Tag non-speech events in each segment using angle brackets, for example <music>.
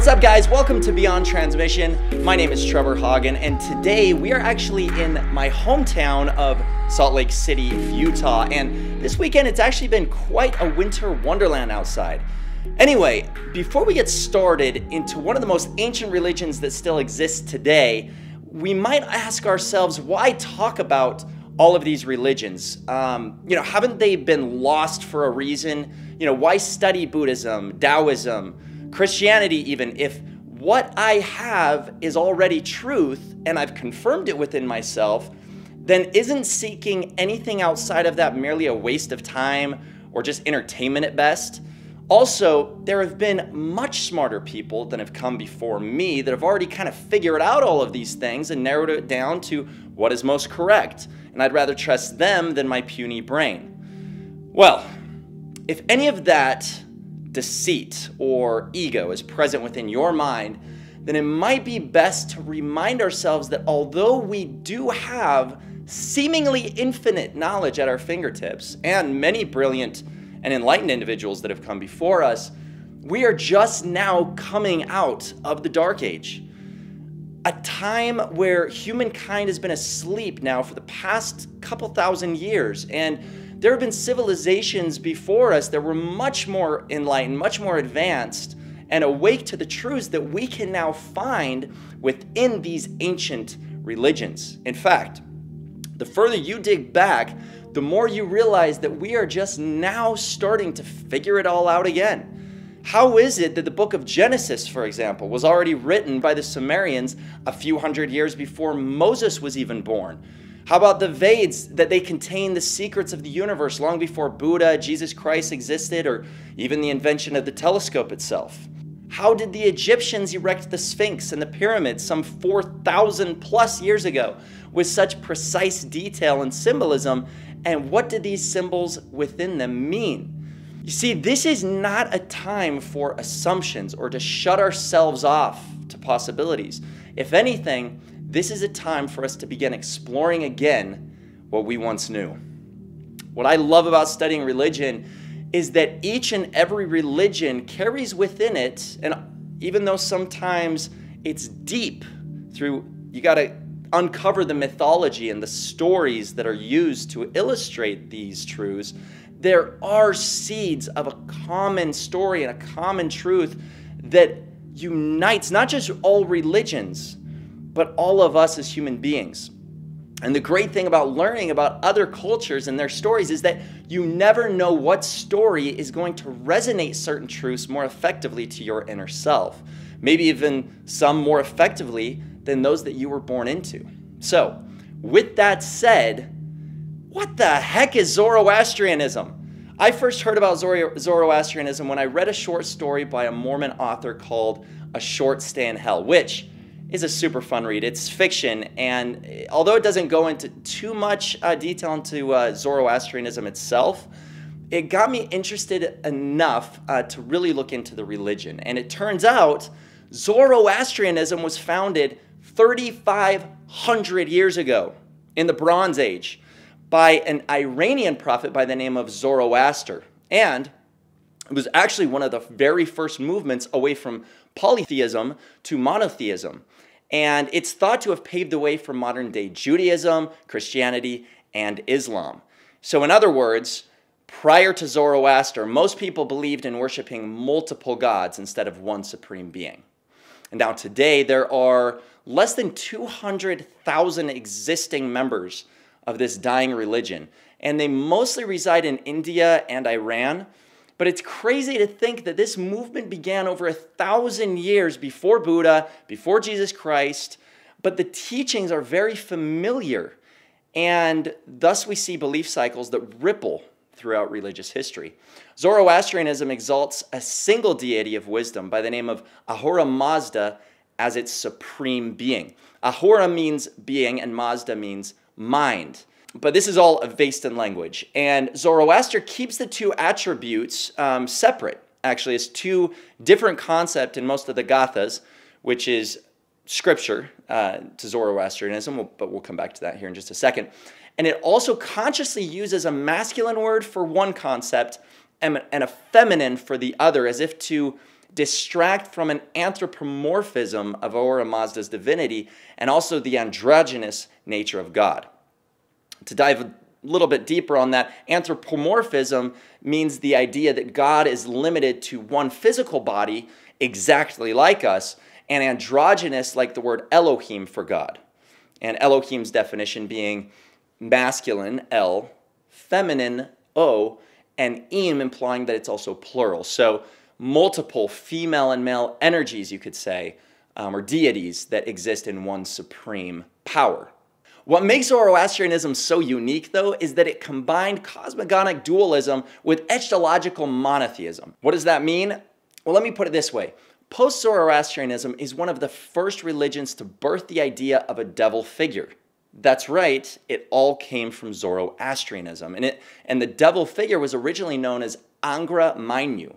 What's up, guys? Welcome to Beyond Transmission. My name is Trevor Haugen, and today we are actually in my hometown of Salt Lake City, Utah. And this weekend, it's actually been quite a winter wonderland outside. Anyway, before we get started into one of the most ancient religions that still exists today, we might ask ourselves why talk about all of these religions? Um, you know, haven't they been lost for a reason? You know, why study Buddhism, Taoism? Christianity, even if what I have is already truth and I've confirmed it within myself, then isn't seeking anything outside of that merely a waste of time or just entertainment at best? Also, there have been much smarter people than have come before me that have already kind of figured out all of these things and narrowed it down to what is most correct. And I'd rather trust them than my puny brain. Well, if any of that deceit or ego is present within your mind, then it might be best to remind ourselves that although we do have seemingly infinite knowledge at our fingertips and many brilliant and enlightened individuals that have come before us, we are just now coming out of the dark age. A time where humankind has been asleep now for the past couple thousand years and there have been civilizations before us that were much more enlightened, much more advanced, and awake to the truths that we can now find within these ancient religions. In fact, the further you dig back, the more you realize that we are just now starting to figure it all out again. How is it that the book of Genesis, for example, was already written by the Sumerians a few hundred years before Moses was even born? How about the Vedas, that they contain the secrets of the universe long before Buddha, Jesus Christ existed, or even the invention of the telescope itself? How did the Egyptians erect the Sphinx and the pyramids some 4,000 plus years ago with such precise detail and symbolism? And what did these symbols within them mean? You see, this is not a time for assumptions or to shut ourselves off to possibilities. If anything, this is a time for us to begin exploring again what we once knew. What I love about studying religion is that each and every religion carries within it, and even though sometimes it's deep through, you got to uncover the mythology and the stories that are used to illustrate these truths, there are seeds of a common story and a common truth that unites not just all religions, but all of us as human beings. And the great thing about learning about other cultures and their stories is that you never know what story is going to resonate certain truths more effectively to your inner self. Maybe even some more effectively than those that you were born into. So, with that said, what the heck is Zoroastrianism? I first heard about Zoroastrianism when I read a short story by a Mormon author called A Short Stay in Hell, which is a super fun read. It's fiction, and although it doesn't go into too much uh, detail into uh, Zoroastrianism itself, it got me interested enough uh, to really look into the religion. And it turns out Zoroastrianism was founded 3,500 years ago in the Bronze Age by an Iranian prophet by the name of Zoroaster. And it was actually one of the very first movements away from polytheism to monotheism. And it's thought to have paved the way for modern day Judaism, Christianity, and Islam. So, in other words, prior to Zoroaster, most people believed in worshiping multiple gods instead of one supreme being. And now, today, there are less than 200,000 existing members of this dying religion, and they mostly reside in India and Iran. But it's crazy to think that this movement began over a thousand years before Buddha, before Jesus Christ, but the teachings are very familiar. And thus we see belief cycles that ripple throughout religious history. Zoroastrianism exalts a single deity of wisdom by the name of Ahura Mazda as its supreme being. Ahura means being, and Mazda means mind but this is all Avestan language. And Zoroaster keeps the two attributes um, separate, actually. It's two different concepts in most of the Gathas, which is scripture uh, to Zoroastrianism, but we'll come back to that here in just a second. And it also consciously uses a masculine word for one concept and, and a feminine for the other, as if to distract from an anthropomorphism of Ahura Mazda's divinity and also the androgynous nature of God. To dive a little bit deeper on that, anthropomorphism means the idea that God is limited to one physical body exactly like us, and androgynous like the word Elohim for God. And Elohim's definition being masculine, El, feminine, O, and Im implying that it's also plural. So multiple female and male energies, you could say, um, or deities that exist in one supreme power. What makes Zoroastrianism so unique, though, is that it combined cosmogonic dualism with eschatological monotheism. What does that mean? Well, let me put it this way. Post Zoroastrianism is one of the first religions to birth the idea of a devil figure. That's right, it all came from Zoroastrianism. And, it, and the devil figure was originally known as Angra Mainyu.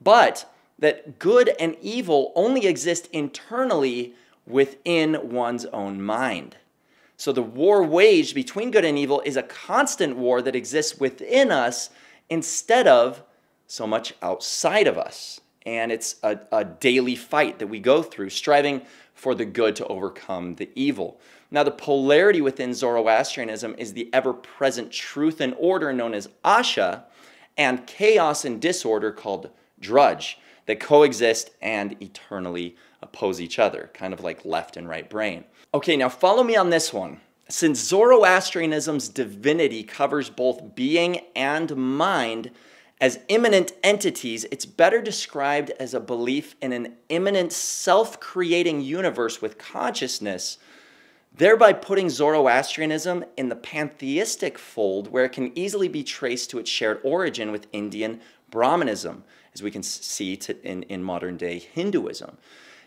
But that good and evil only exist internally within one's own mind. So the war waged between good and evil is a constant war that exists within us instead of so much outside of us. And it's a, a daily fight that we go through, striving for the good to overcome the evil. Now, the polarity within Zoroastrianism is the ever present truth and order known as Asha, and chaos and disorder called Druj, that coexist and eternally oppose each other, kind of like left and right brain. Okay, now follow me on this one. Since Zoroastrianism's divinity covers both being and mind, as immanent entities, it's better described as a belief in an immanent self creating universe with consciousness, thereby putting Zoroastrianism in the pantheistic fold where it can easily be traced to its shared origin with Indian Brahmanism, as we can see in, in modern day Hinduism.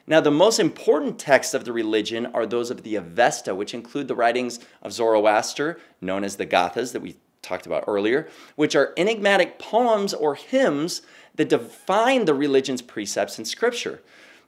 Now, the most important texts of the religion are those of the Avesta, which include the writings of Zoroaster, known as the Gathas, that we talked about earlier, which are enigmatic poems or hymns that define the religion's precepts in Scripture.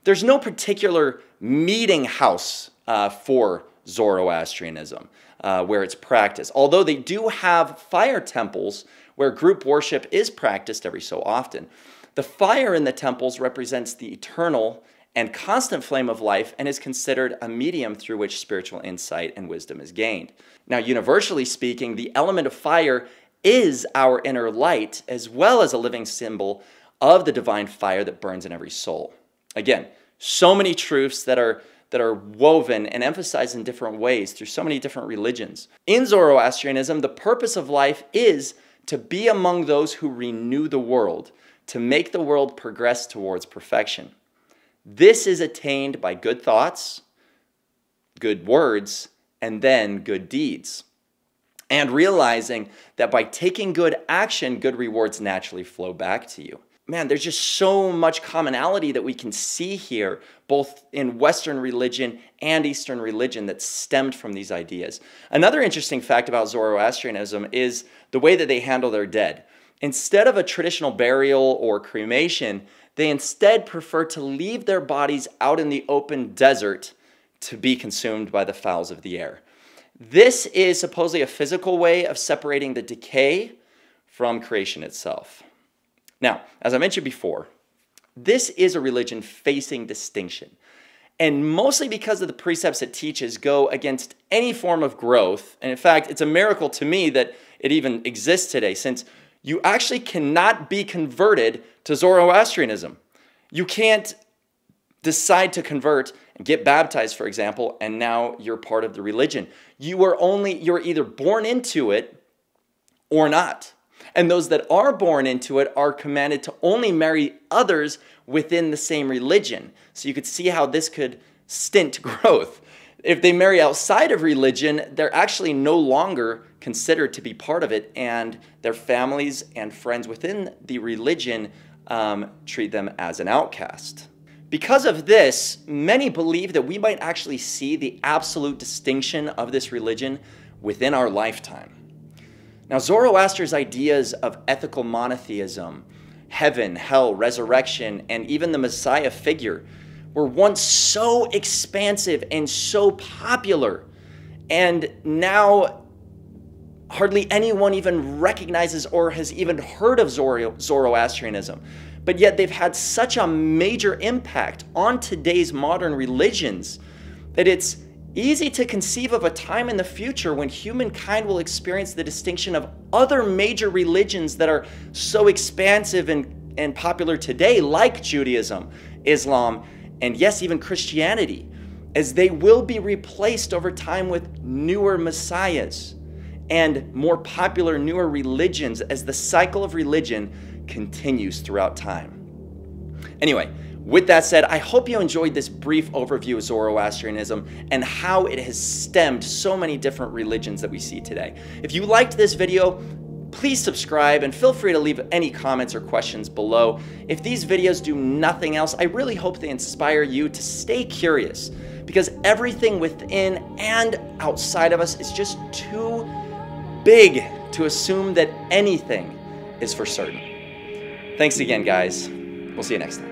There's no particular meeting house uh, for Zoroastrianism uh, where it's practiced, although they do have fire temples where group worship is practiced every so often. The fire in the temples represents the eternal and constant flame of life and is considered a medium through which spiritual insight and wisdom is gained. Now, universally speaking, the element of fire is our inner light as well as a living symbol of the divine fire that burns in every soul. Again, so many truths that are that are woven and emphasized in different ways through so many different religions. In Zoroastrianism, the purpose of life is to be among those who renew the world, to make the world progress towards perfection. This is attained by good thoughts, good words, and then good deeds. And realizing that by taking good action, good rewards naturally flow back to you. Man, there's just so much commonality that we can see here, both in Western religion and Eastern religion, that stemmed from these ideas. Another interesting fact about Zoroastrianism is the way that they handle their dead. Instead of a traditional burial or cremation, they instead prefer to leave their bodies out in the open desert to be consumed by the fowls of the air. This is supposedly a physical way of separating the decay from creation itself. Now, as I mentioned before, this is a religion facing distinction. And mostly because of the precepts it teaches go against any form of growth. And in fact, it's a miracle to me that it even exists today, since you actually cannot be converted to Zoroastrianism. You can't decide to convert and get baptized, for example, and now you're part of the religion. You are only, you're either born into it or not. And those that are born into it are commanded to only marry others within the same religion. So you could see how this could stint <laughs> growth. If they marry outside of religion, they're actually no longer considered to be part of it, and their families and friends within the religion um, treat them as an outcast. Because of this, many believe that we might actually see the absolute distinction of this religion within our lifetime. Now, Zoroaster's ideas of ethical monotheism, heaven, hell, resurrection, and even the Messiah figure were once so expansive and so popular. And now hardly anyone even recognizes or has even heard of Zoroastrianism. But yet they've had such a major impact on today's modern religions that it's easy to conceive of a time in the future when humankind will experience the distinction of other major religions that are so expansive and, and popular today, like Judaism, Islam, and yes, even Christianity, as they will be replaced over time with newer messiahs and more popular newer religions as the cycle of religion continues throughout time. Anyway, with that said, I hope you enjoyed this brief overview of Zoroastrianism and how it has stemmed so many different religions that we see today. If you liked this video, please subscribe and feel free to leave any comments or questions below. If these videos do nothing else, I really hope they inspire you to stay curious because everything within and outside of us is just too big to assume that anything is for certain. Thanks again, guys. We'll see you next time.